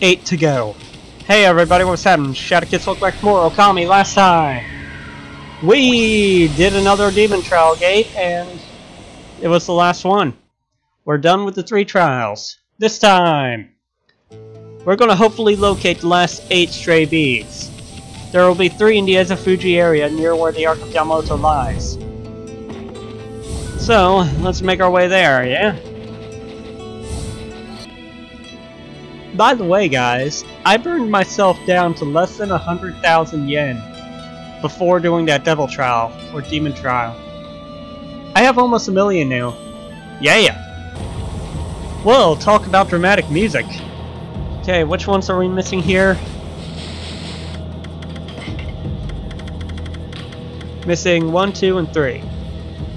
eight to go. Hey everybody, what's happening? Shadow Kids Look Back More Okami last time. We did another Demon Trial Gate and it was the last one. We're done with the three trials. This time, we're gonna hopefully locate the last eight stray beads. There will be three in the Ezofuji area near where the Ark of Yamato lies. So, let's make our way there, yeah? By the way, guys, I burned myself down to less than a hundred thousand yen before doing that devil trial, or demon trial. I have almost a million now. Yeah! Yeah. Well, talk about dramatic music. Okay, which ones are we missing here? Missing 1, 2, and 3.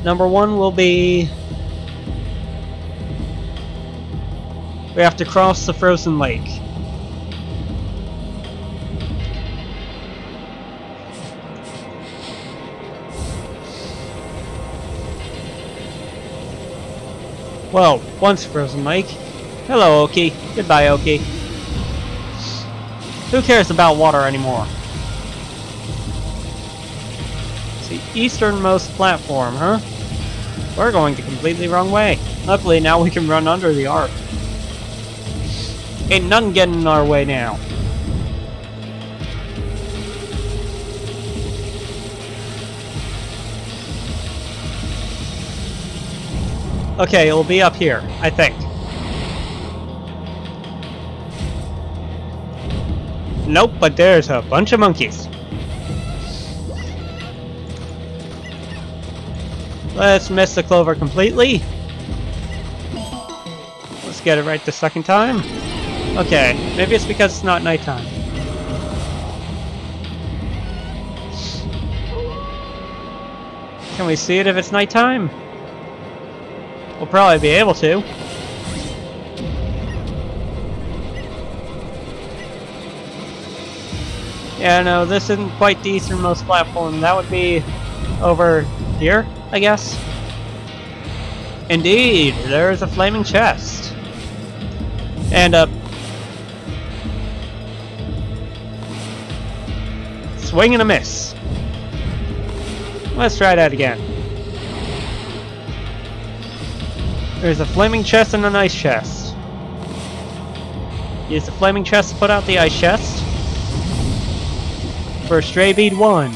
Number 1 will be We have to cross the frozen lake. Well, once frozen lake. Hello, Oki. Goodbye, Oki. Who cares about water anymore? It's the easternmost platform, huh? We're going the completely wrong way. Luckily, now we can run under the ark. Ain't nothing getting in our way now. Okay, it'll be up here, I think. Nope, but there's a bunch of monkeys. Let's miss the clover completely. Let's get it right the second time. Okay, maybe it's because it's not nighttime. Can we see it if it's nighttime? We'll probably be able to. Yeah, no, this isn't quite the easternmost platform. That would be over here, I guess. Indeed, there's a flaming chest. And a Swing and a miss. Let's try that again. There's a flaming chest and an ice chest. Use the flaming chest to put out the ice chest. For stray bead 1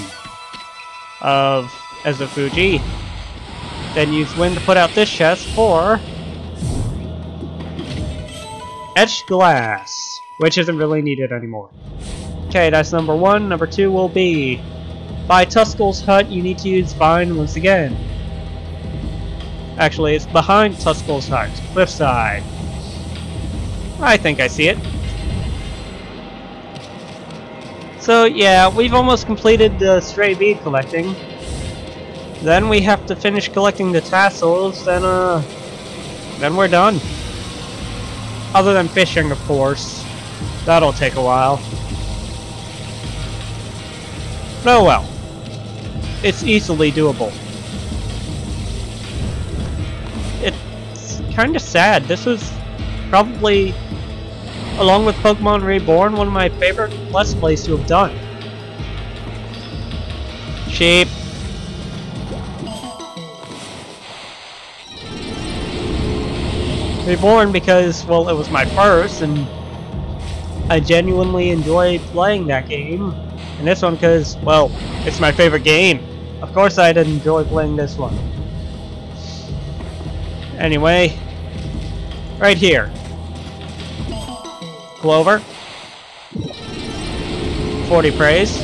of Ezofuji. Then use wind to put out this chest for etched glass, which isn't really needed anymore. Okay, that's number one. Number two will be by Tuskull's hut, you need to use Vine once again. Actually, it's behind Tuskull's hut, cliffside. I think I see it. So yeah, we've almost completed the stray bead collecting. Then we have to finish collecting the tassels, then uh, then we're done. Other than fishing, of course. That'll take a while. Oh well. It's easily doable. It's kind of sad. This was probably, along with Pokemon Reborn, one of my favorite Let's Plays to have done. Sheep. Reborn because, well, it was my first, and I genuinely enjoy playing that game. This one because, well, it's my favorite game. Of course I'd enjoy playing this one. Anyway, right here. Clover. 40 praise.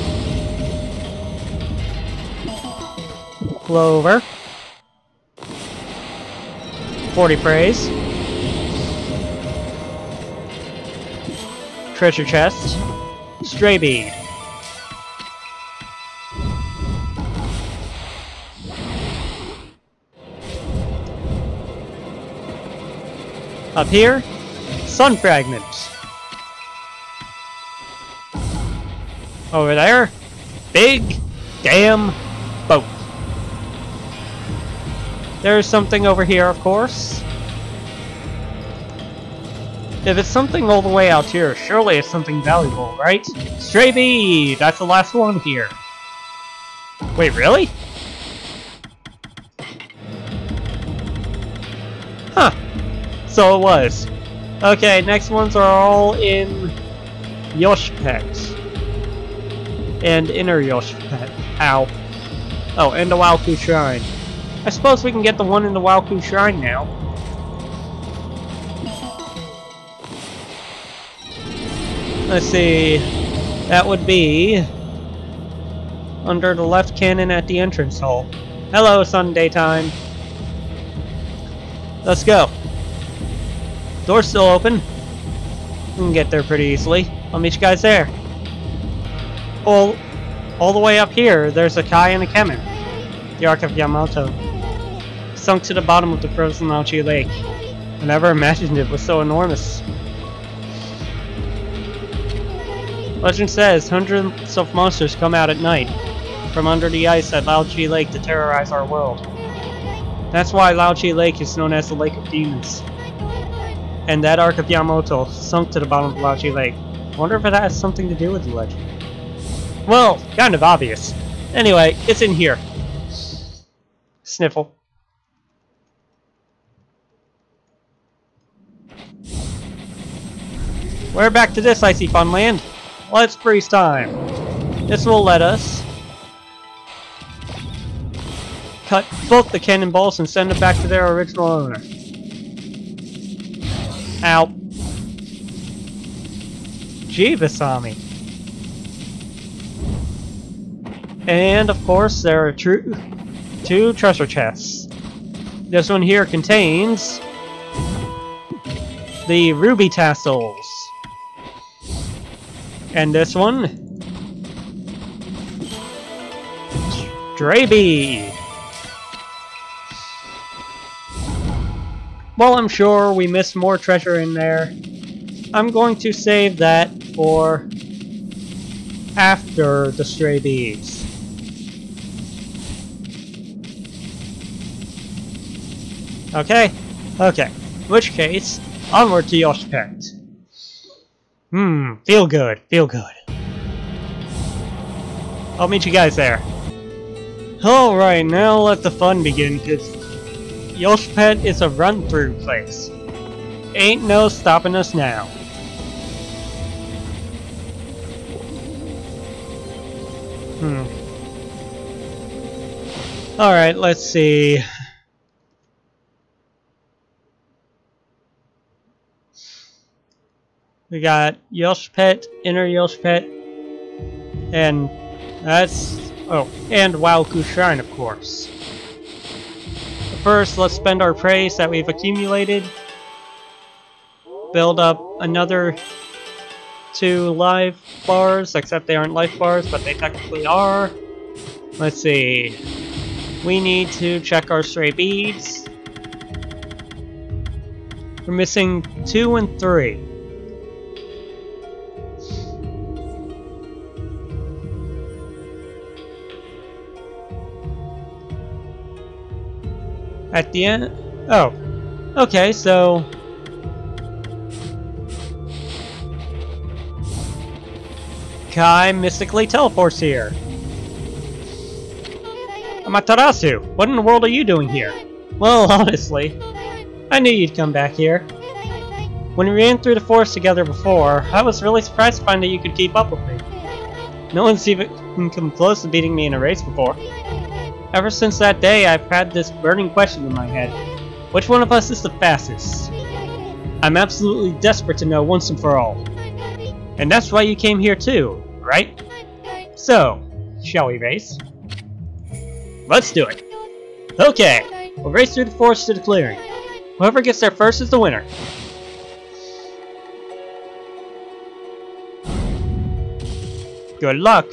Clover. 40 praise. Treasure chest. Stray bead. Up here, Sun Fragment. Over there, Big Damn Boat. There's something over here, of course. If it's something all the way out here, surely it's something valuable, right? Stray bee! That's the last one here. Wait, really? Huh. So it was. Okay, next ones are all in Yoshpet. And Inner Yoshpet. Ow. Oh, and the Wawku Shrine. I suppose we can get the one in the Wawku Shrine now. Let's see. That would be under the left cannon at the entrance hall. Hello, Sunday time. Let's go. Door's still open. We can get there pretty easily. I'll meet you guys there. All, all the way up here, there's a Kai and a Kemen. The Ark of Yamato. Sunk to the bottom of the frozen Laochi Lake. I never imagined it was so enormous. Legend says hundreds of monsters come out at night from under the ice at Laochi Lake to terrorize our world. That's why Laochi Lake is known as the Lake of Demons. And that Ark of Yamato sunk to the bottom of Laochi Lake. Wonder if it has something to do with the legend. Well, kind of obvious. Anyway, it's in here. Sniffle. We're back to this icy fun land. Let's freeze time. This will let us cut both the cannonballs and send them back to their original owner. Ow. Jeevasami. And of course there are two treasure chests. This one here contains the ruby tassels. And this one Draby. Well, I'm sure we missed more treasure in there. I'm going to save that for after the stray bees. Okay? Okay. In which case, onward to Yoshpet. Hmm, feel good, feel good. I'll meet you guys there. Alright, now let the fun begin, because Yoshpet is a run-through place. Ain't no stopping us now. Hmm. Alright, let's see. We got Yoshpet, Inner Yoshpet, and that's... Oh, and Wawku Shrine, of course. First, let's spend our praise that we've accumulated. Build up another two life bars, except they aren't life bars, but they technically are. Let's see. We need to check our stray beads. We're missing two and three. At the end? Oh. Okay, so... Kai mystically teleports here. Amaterasu, what in the world are you doing here? Well, honestly, I knew you'd come back here. When we ran through the forest together before, I was really surprised to find that you could keep up with me. No one's even come close to beating me in a race before. Ever since that day, I've had this burning question in my head. Which one of us is the fastest? I'm absolutely desperate to know once and for all. And that's why you came here too, right? So, shall we race? Let's do it. Okay, we'll race through the forest to the clearing. Whoever gets there first is the winner. Good luck!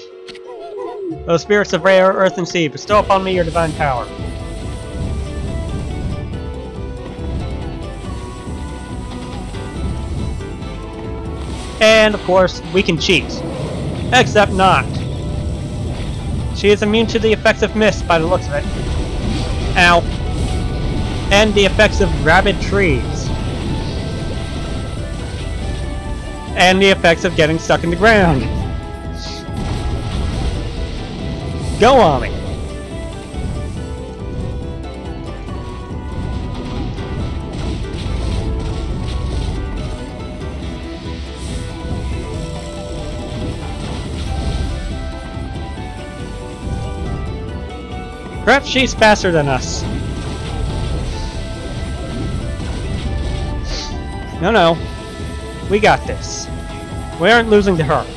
O spirits of rare earth and sea, bestow upon me your divine power. And, of course, we can cheat. Except not. She is immune to the effects of mist by the looks of it. Ow. And the effects of rabid trees. and the effects of getting stuck in the ground. Go Ami! Perhaps she's faster than us. No, no. We got this. We aren't losing to her.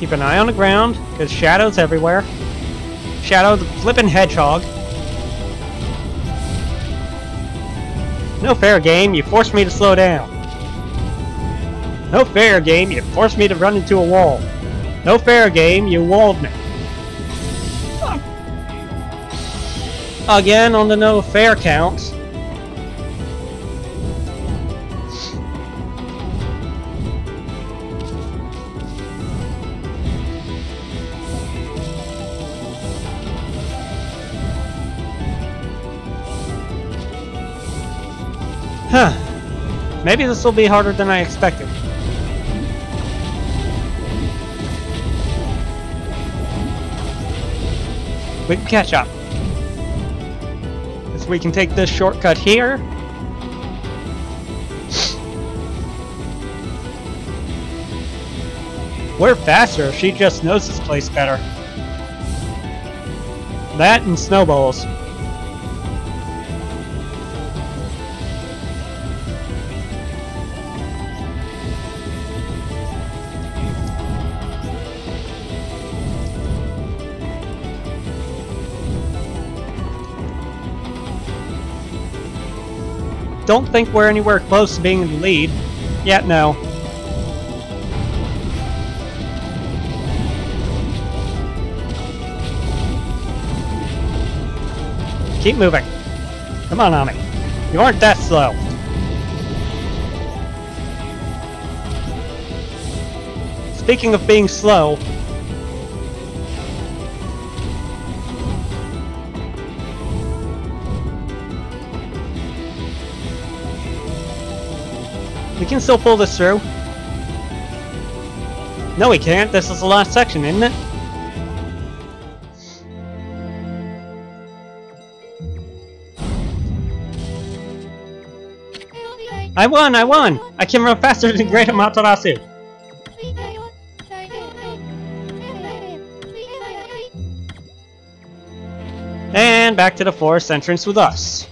Keep an eye on the ground, because shadows everywhere. Shadow the flippin' hedgehog. No fair game, you forced me to slow down. No fair game, you forced me to run into a wall. No fair game, you walled me. Again on the no fair count. Huh. Maybe this will be harder than I expected. We can catch up. So we can take this shortcut here. We're faster, she just knows this place better. That and snowballs. Don't think we're anywhere close to being in the lead. Yet, no. Keep moving. Come on, Ami. You aren't that slow. Speaking of being slow, can still pull this through. No, we can't. This is the last section, isn't it? I won! I won! I can run faster than Great Amaterasu! And back to the forest entrance with us.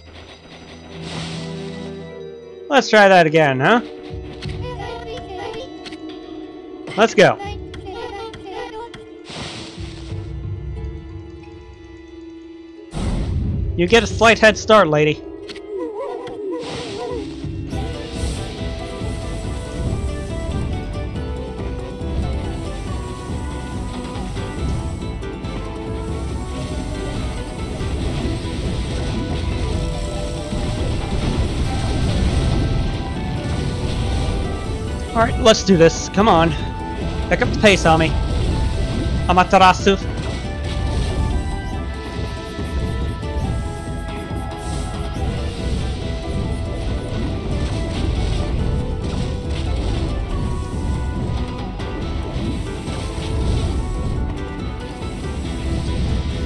Let's try that again, huh? Let's go. You get a slight head start, lady. Alright, let's do this. Come on. Pick up the pace me. Amaterasu.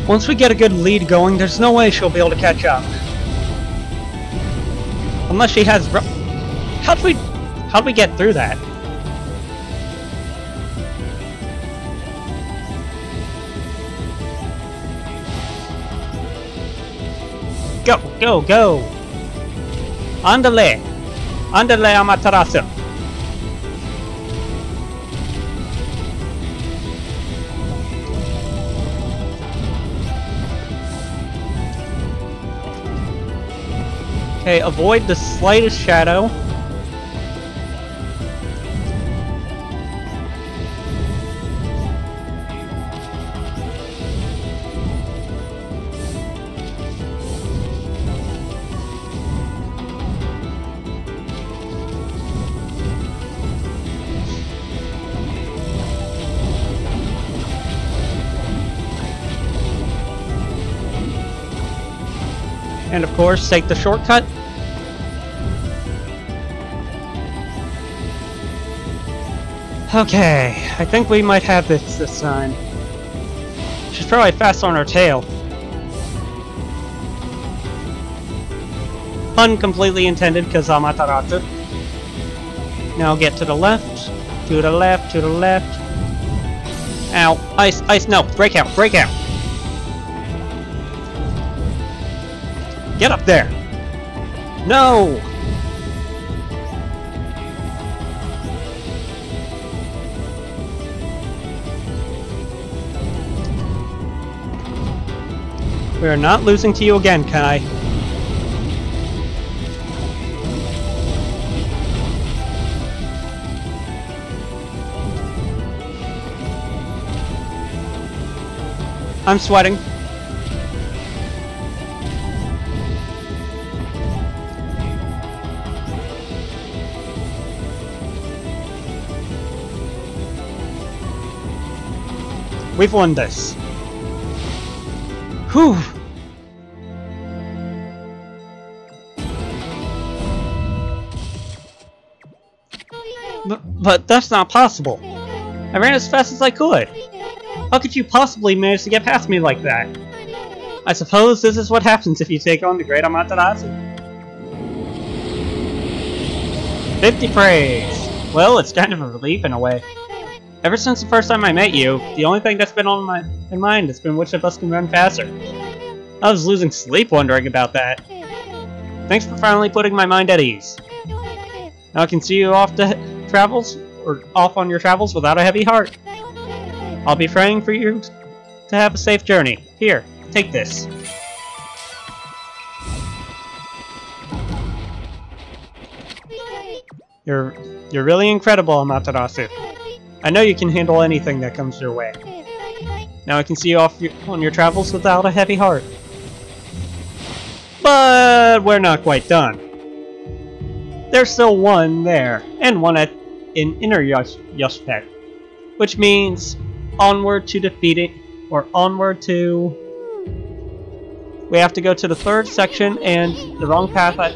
Once we get a good lead going, there's no way she'll be able to catch up. Unless she has... How'd we... How'd we get through that? Go, go, go! Andale! Andale Amaterasu! Okay, avoid the slightest shadow. Course, take the shortcut. Okay, I think we might have this this time. She's probably fast on her tail. Pun completely intended because Amaterasu. Now get to the left, to the left, to the left. Ow, ice, ice, no, break out, break out. Get up there! No! We are not losing to you again, Kai. I'm sweating. We've won this. Whew. But, that's not possible. I ran as fast as I could. How could you possibly manage to get past me like that? I suppose this is what happens if you take on the Great Amaterasu. 50 praise! Well, it's kind of a relief in a way. Ever since the first time I met you, the only thing that's been on my in mind has been which of us can run faster. I was losing sleep wondering about that. Thanks for finally putting my mind at ease. Now I can see you off to travels, or off on your travels without a heavy heart. I'll be praying for you to have a safe journey. Here, take this. You're you're really incredible, Amaterasu. I know you can handle anything that comes your way. Now I can see you off your, on your travels without a heavy heart. But we're not quite done. There's still one there, and one at in Inner Yoshpet, which means onward to defeating, or onward to... We have to go to the third section and the wrong path at,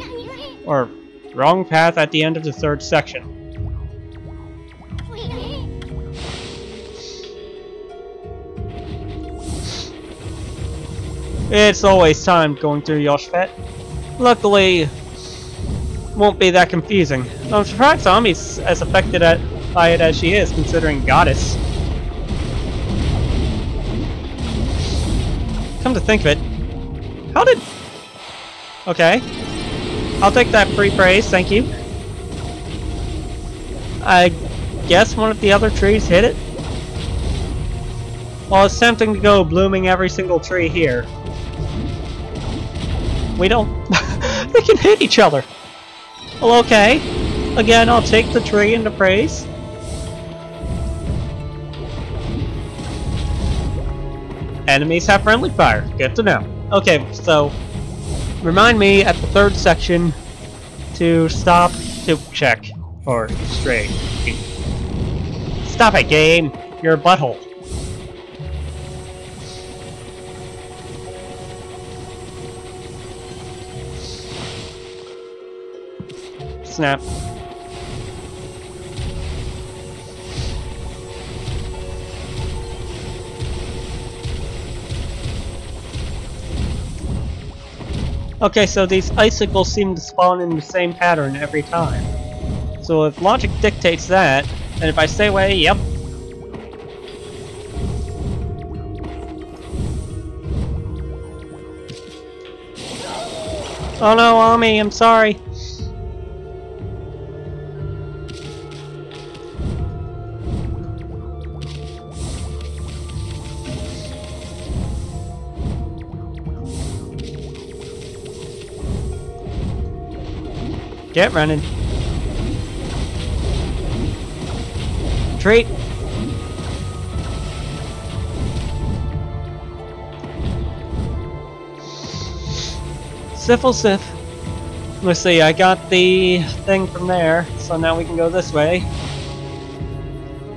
or wrong path at the end of the third section. It's always time going through Yoshpet. Luckily, won't be that confusing. I'm surprised Ami's as affected at, by it as she is, considering Goddess. Come to think of it, how did... Okay. I'll take that free praise, thank you. I guess one of the other trees hit it? Well, it's tempting to go blooming every single tree here. We don't... they can hit each other! Well, okay. Again, I'll take the tree into praise. Enemies have friendly fire. Good to know. Okay, so... Remind me at the third section to stop to check for stray. Stop it, game! You're a butthole. Snap. Okay, so these icicles seem to spawn in the same pattern every time. So if logic dictates that, and if I stay away, yep. Oh no, Ami, I'm sorry. Get running. Treat. Siffle Sif. Let's see, I got the thing from there, so now we can go this way.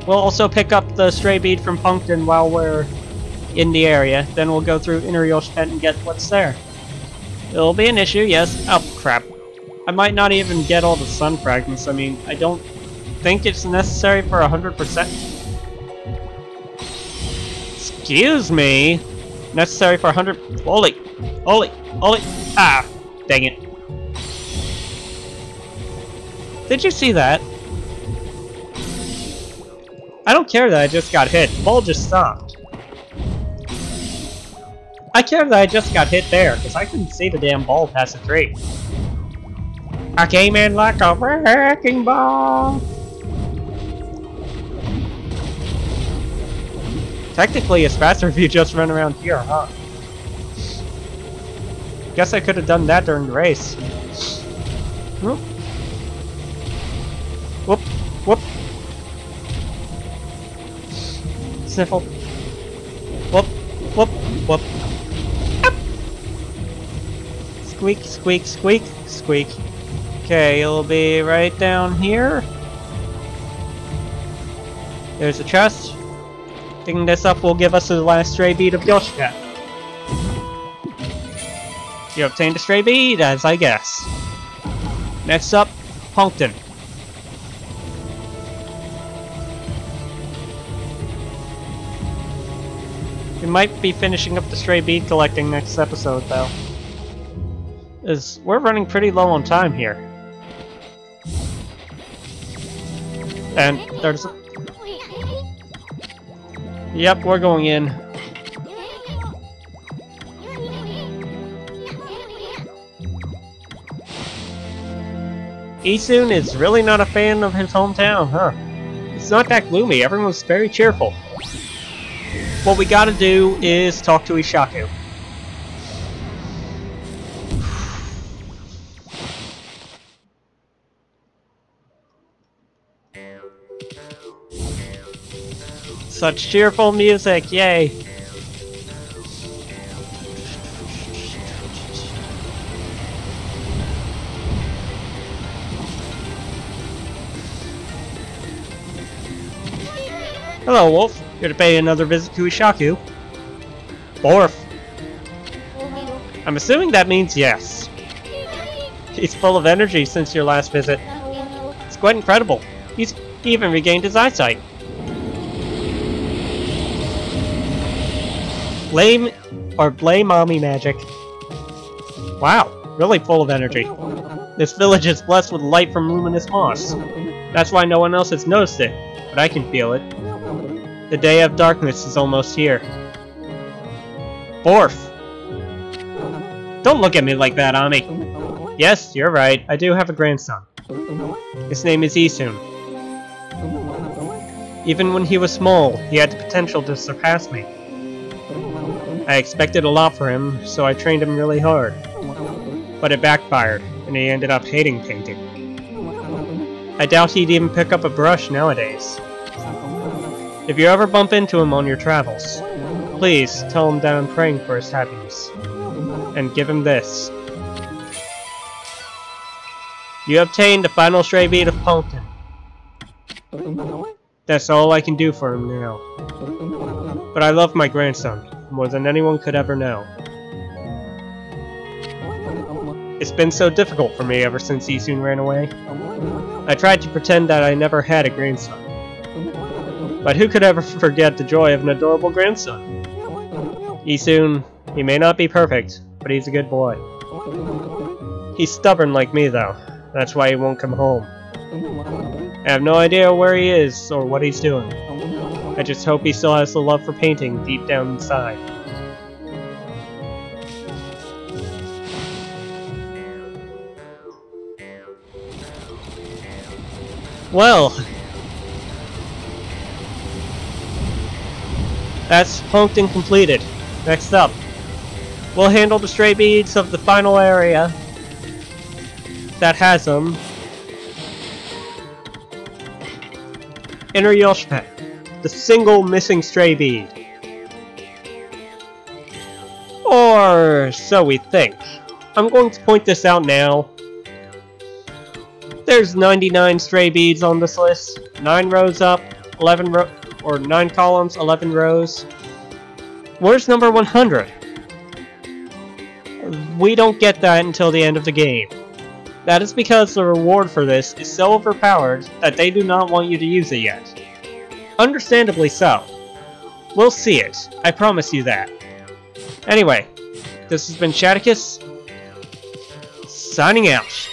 We'll also pick up the stray bead from Ponc'tan while we're in the area. Then we'll go through Inner Yoshpet and get what's there. It'll be an issue, yes. Oh, crap. I might not even get all the sun fragments. I mean, I don't think it's necessary for 100%. Excuse me? Necessary for 100... Holy! Holy! Holy! Ah! Dang it. Did you see that? I don't care that I just got hit. Ball just stopped. I care that I just got hit there, because I couldn't see the damn ball past the tree. I came in like a wrecking ball! Technically, it's faster if you just run around here, huh? Guess I could have done that during the race. Whoop. Whoop. Whoop. Sniffle. Whoop. Whoop. Whoop. Up. Squeak, squeak, squeak, squeak. Okay, it'll be right down here. There's a chest. Picking this up will give us the last stray bead of Yoshika. You obtained a stray bead, as I guess. Next up, Ponc'tan. We might be finishing up the stray bead collecting next episode, though. Is we're running pretty low on time here. And there's... Yep, we're going in. Issun is really not a fan of his hometown, huh? It's not that gloomy, everyone's very cheerful. What we gotta do is talk to Ishaku. Such cheerful music, yay! Hello, Wolf. Here to pay another visit to Ishaku. Borf. I'm assuming that means yes. He's full of energy since your last visit. It's quite incredible. He's even regained his eyesight. Blame or blame mommy magic. Wow, really full of energy. This village is blessed with light from luminous moss. That's why no one else has noticed it, but I can feel it. The day of darkness is almost here. Borf! Don't look at me like that, Ami. Yes, you're right. I do have a grandson. His name is Issun. Even when he was small, he had the potential to surpass me. I expected a lot for him, so I trained him really hard. But it backfired, and he ended up hating painting. I doubt he'd even pick up a brush nowadays. If you ever bump into him on your travels, please tell him that I'm praying for his happiness. And give him this. You obtained the final stray bead of Pumpkin. That's all I can do for him now. But I love my grandson, more than anyone could ever know. It's been so difficult for me ever since Issun ran away. I tried to pretend that I never had a grandson. But who could ever forget the joy of an adorable grandson? Issun, he may not be perfect, but he's a good boy. He's stubborn like me, though. That's why he won't come home. I have no idea where he is or what he's doing. I just hope he still has the love for painting deep down inside. Well, That's punked and completed. Next up, we'll handle the stray beads of the final area that has them. Inner Yoshpe, the single missing stray bead. Or so we think. I'm going to point this out now. There's 99 stray beads on this list. 9 rows up, 11 rows or 9 columns, 11 rows. Where's number 100? we don't get that until the end of the game. That is because the reward for this is so overpowered that they do not want you to use it yet. Understandably so. We'll see it, I promise you that. Anyway, this has been Shadicus, signing out.